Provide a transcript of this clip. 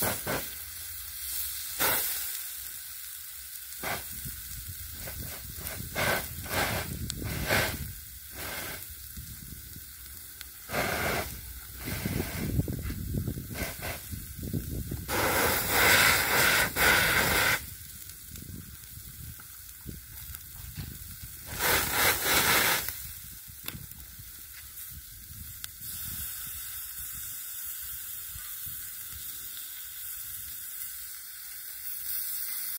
Ha ha ha.